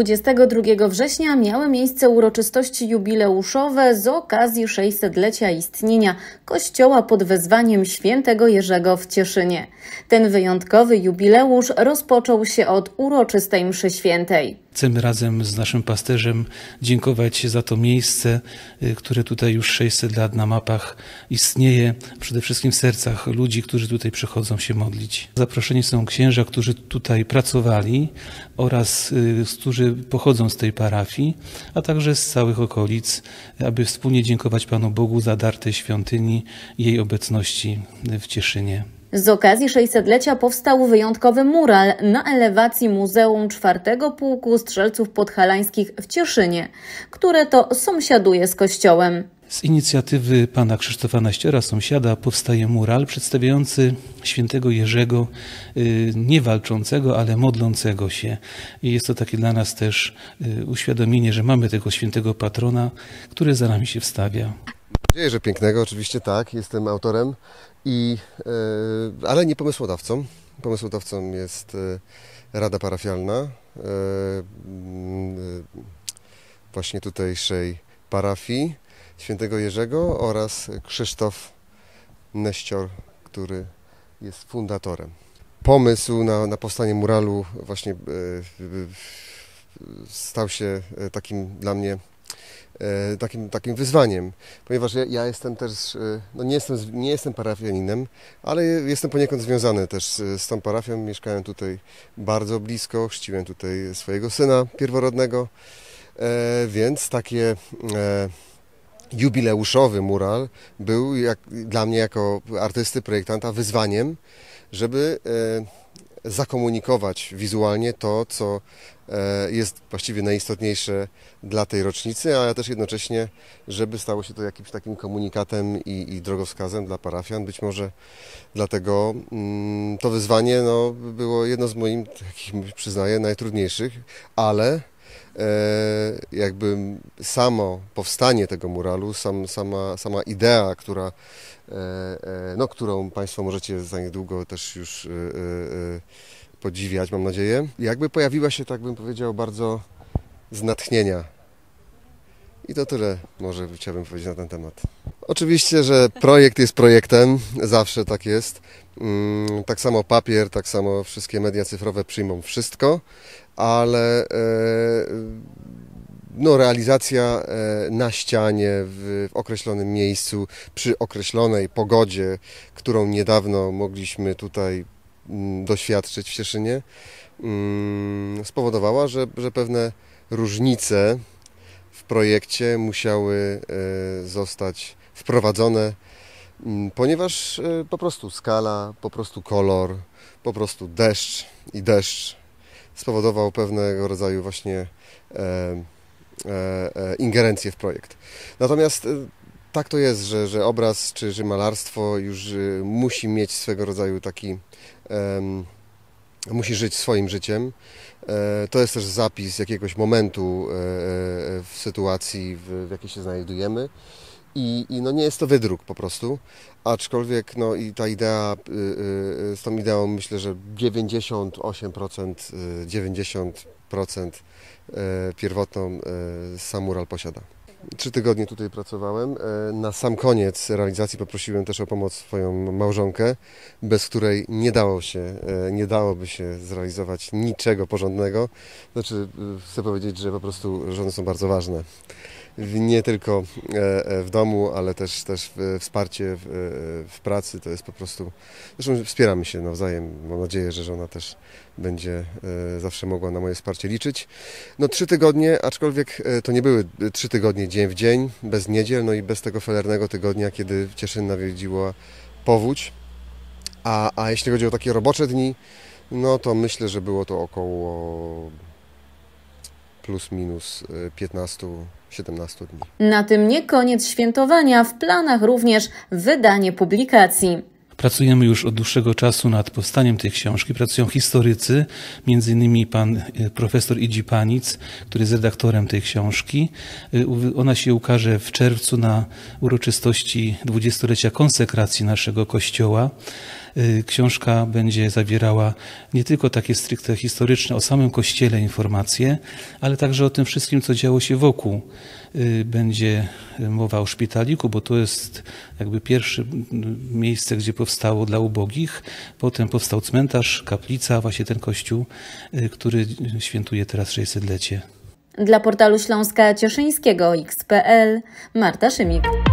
22 września miały miejsce uroczystości jubileuszowe z okazji 600-lecia istnienia kościoła pod wezwaniem świętego Jerzego w Cieszynie. Ten wyjątkowy jubileusz rozpoczął się od uroczystej mszy świętej. Chcemy razem z naszym pasterzem dziękować za to miejsce, y, które tutaj już 600 lat na mapach istnieje, przede wszystkim w sercach ludzi, którzy tutaj przychodzą się modlić. Zaproszeni są księża, którzy tutaj pracowali oraz y, którzy pochodzą z tej parafii, a także z całych okolic, aby wspólnie dziękować Panu Bogu za dar tej świątyni jej obecności w Cieszynie. Z okazji 600-lecia powstał wyjątkowy mural na elewacji Muzeum IV Pułku Strzelców Podhalańskich w Cieszynie, które to sąsiaduje z kościołem. Z inicjatywy pana Krzysztofa Naściora, sąsiada, powstaje mural przedstawiający świętego Jerzego, y, nie walczącego, ale modlącego się. I jest to takie dla nas też y, uświadomienie, że mamy tego świętego patrona, który za nami się wstawia. Nadzieję, że pięknego, oczywiście tak, jestem autorem, i, e, ale nie pomysłodawcą. Pomysłodawcą jest e, Rada Parafialna mm, właśnie tutejszej parafii świętego Jerzego oraz Krzysztof Neścior, który jest fundatorem. Pomysł na, na powstanie muralu właśnie stał się takim dla mnie takim, takim wyzwaniem, ponieważ ja, ja jestem też, e, no nie jestem, nie jestem parafianinem, ale jestem poniekąd związany też z, z tą parafią. Mieszkałem tutaj bardzo blisko, chrzciłem tutaj swojego syna pierworodnego, e, więc takie e, jubileuszowy mural był jak, dla mnie jako artysty, projektanta wyzwaniem, żeby e, zakomunikować wizualnie to, co e, jest właściwie najistotniejsze dla tej rocznicy, a też jednocześnie, żeby stało się to jakimś takim komunikatem i, i drogowskazem dla parafian. Być może dlatego mm, to wyzwanie no, było jedno z moim, takich przyznaję, najtrudniejszych, ale jakby samo powstanie tego muralu, sam, sama, sama idea, która E, e, no, którą Państwo możecie za niedługo też już e, podziwiać, mam nadzieję. Jakby pojawiła się, tak bym powiedział, bardzo z natchnienia. I to tyle może chciałbym powiedzieć na ten temat. Oczywiście, że projekt jest projektem, zawsze tak jest. Mm, tak samo papier, tak samo wszystkie media cyfrowe przyjmą wszystko, ale no, realizacja e, na ścianie w, określonym miejscu, przy określonej pogodzie, którą niedawno mogliśmy tutaj mm, doświadczyć w Cieszynie, mm, spowodowała, że, że pewne różnice w projekcie musiały e, zostać wprowadzone, mm, ponieważ e, po prostu skala, po prostu kolor, po prostu deszcz i deszcz spowodował pewnego rodzaju właśnie E, e, ingerencję w projekt. Natomiast e, tak to jest, że, że obraz czy, czy malarstwo już musi mieć swego rodzaju taki, musi żyć swoim życiem. To jest też zapis jakiegoś momentu w sytuacji, w, w jakiej się znajdujemy. I, I, no nie jest to wydruk po prostu, aczkolwiek no i ta idea, z tą ideą myślę, że 98%, 90% E, pierwotną sam mural posiada. Trzy tygodnie tutaj pracowałem. Na sam koniec realizacji poprosiłem też o pomoc swoją małżonkę, bez której nie dało się, nie dałoby się zrealizować niczego porządnego. Znaczy, chcę powiedzieć, że po prostu żony są bardzo ważne nie tylko w domu, ale też, też wsparcie w, w, pracy. To jest po prostu. Zresztą wspieramy się nawzajem. Mam nadzieję, że żona też będzie e, zawsze mogła na moje wsparcie liczyć. No trzy tygodnie, aczkolwiek e, to nie były trzy tygodnie dzień w dzień, bez niedziel, no i bez tego felernego tygodnia, kiedy Cieszyn nawiedziła powódź. A, a jeśli chodzi o takie robocze dni, no to myślę, że było to około plus minus 15-17 dni. Na tym nie koniec świętowania, w planach również wydanie publikacji. Pracujemy już od dłuższego czasu nad powstaniem tej książki. Pracują historycy, między innymi pan e, profesor Idzi Panic, który jest redaktorem tej książki. E, ona się ukaże w czerwcu na uroczystości dwudziestolecia konsekracji naszego kościoła. Y, Książka będzie zawierała nie tylko takie stricte historyczne o samym kościele informacje, ale także o tym wszystkim, co działo się wokół. Y, Będzie mowa o szpitaliku, bo to jest jakby pierwsze miejsce, gdzie powstało dla ubogich. Potem powstał cmentarz, kaplica, właśnie ten kościół, y, który świętuje teraz 600-lecie. Dla portalu Śląska Cieszyńskiego XPL Marta Szymik.